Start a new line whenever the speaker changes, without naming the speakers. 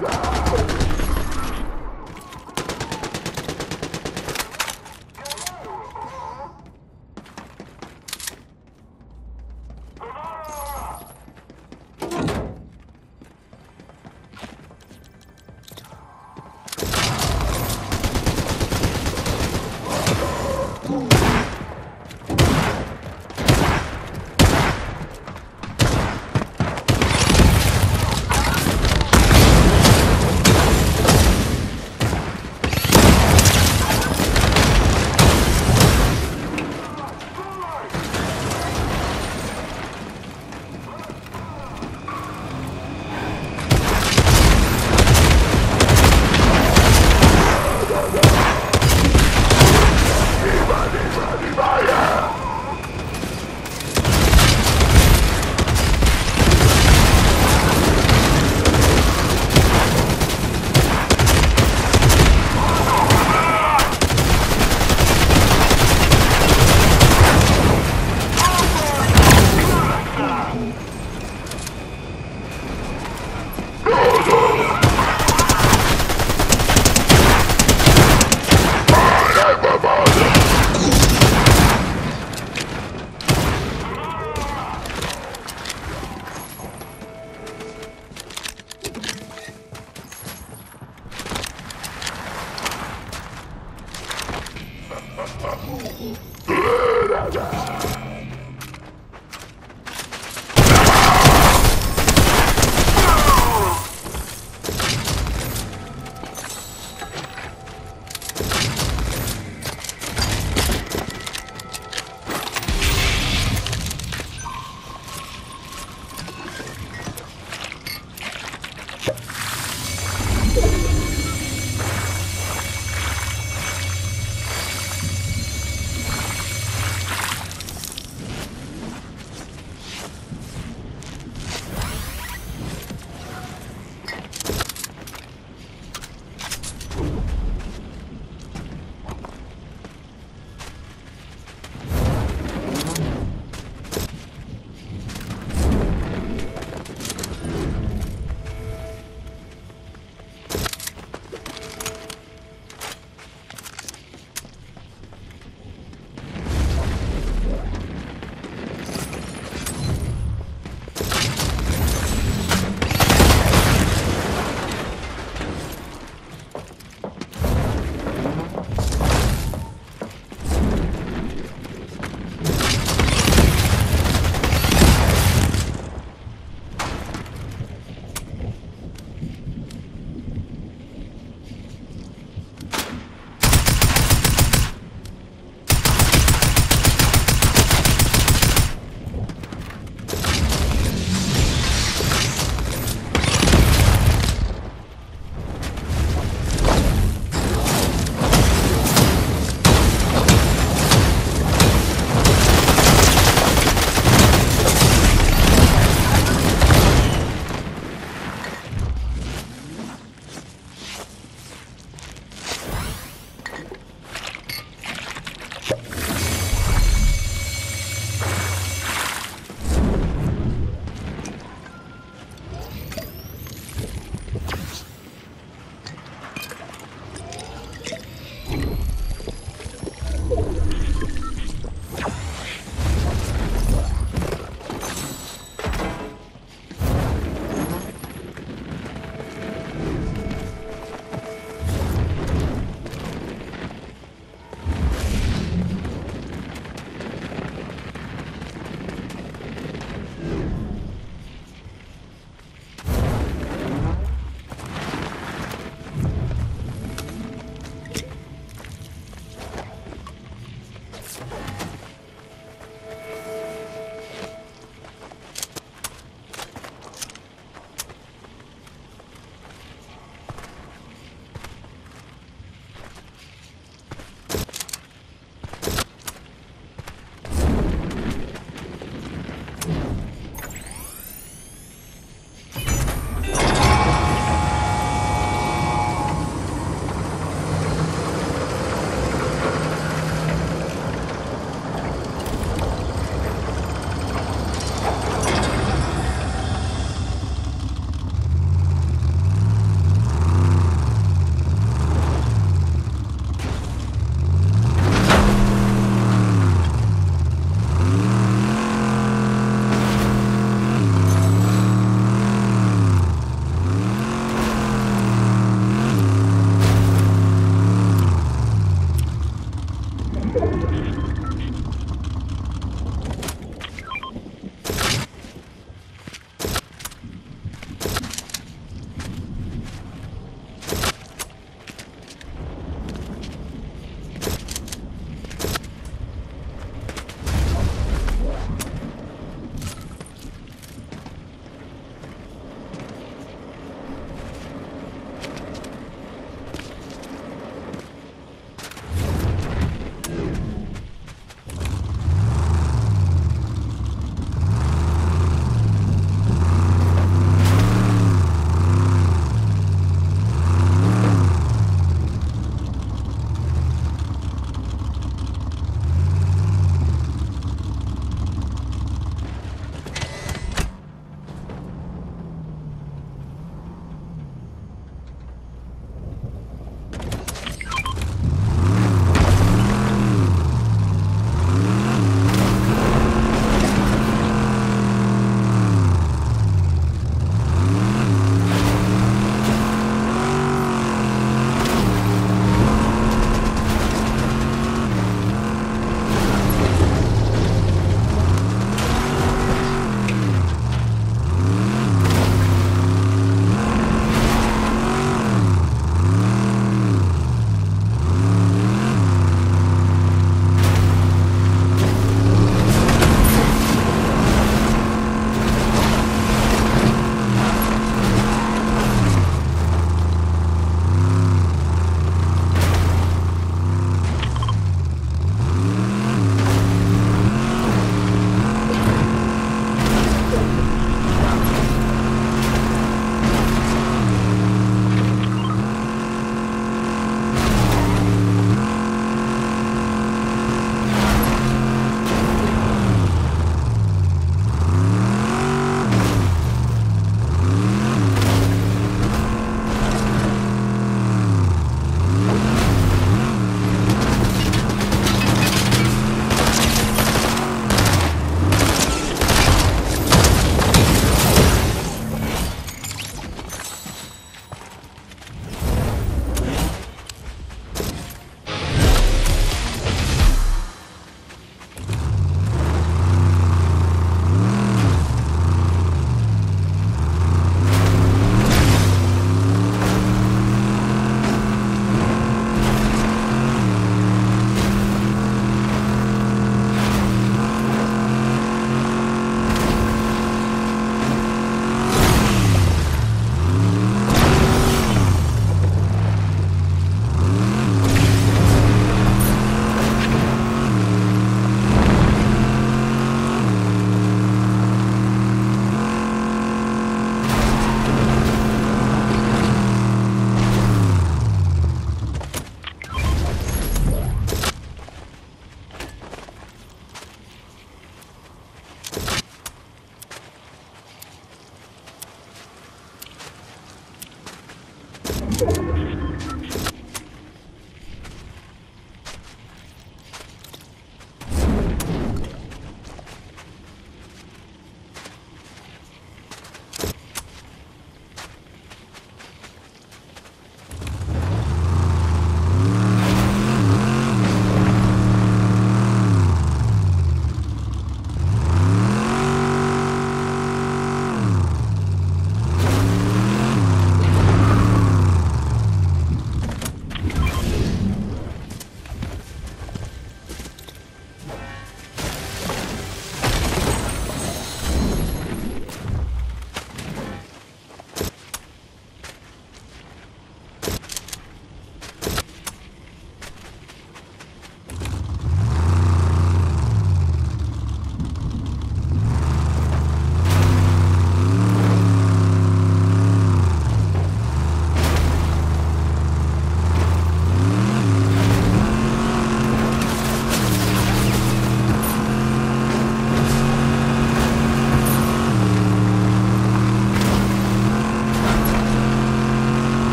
Mother!